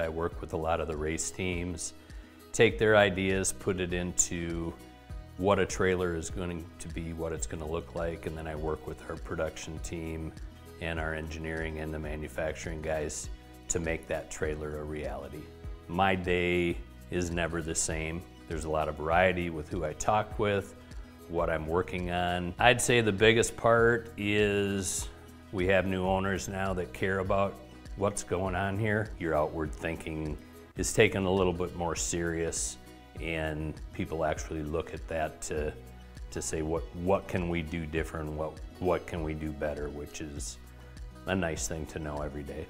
I work with a lot of the race teams, take their ideas, put it into what a trailer is going to be, what it's going to look like, and then I work with our production team and our engineering and the manufacturing guys to make that trailer a reality. My day is never the same. There's a lot of variety with who I talk with, what I'm working on. I'd say the biggest part is we have new owners now that care about what's going on here. Your outward thinking is taken a little bit more serious and people actually look at that to, to say what, what can we do different, what, what can we do better, which is a nice thing to know every day.